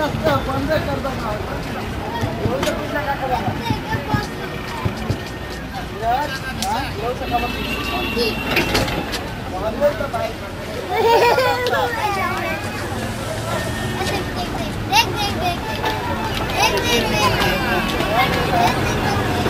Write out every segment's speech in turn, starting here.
देख देख देख देख देख देख देख देख देख देख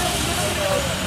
Let's go.